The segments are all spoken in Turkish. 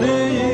gördüğüm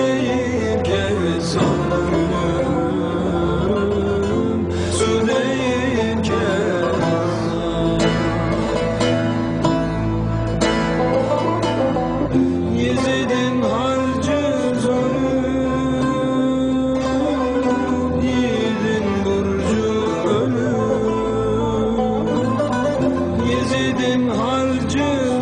değil gevez gönlüm Su değil gevez Yezid'in harcı zulüm Yiğidin burcu ölüm Yezid'in harcı